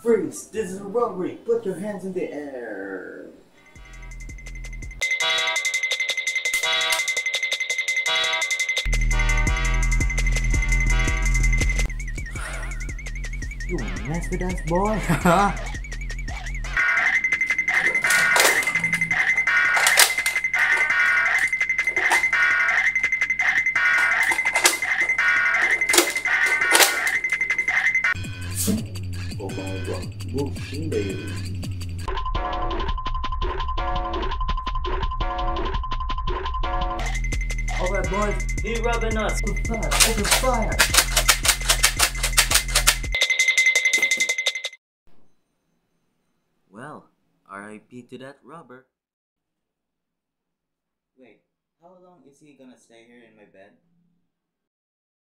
Freeze! This is a robbery! Put your hands in the air! You mess with us, boy? Alright, boys, He us. open fire, open fire! Well, R.I.P. to that robber. Wait, how long is he gonna stay here in my bed?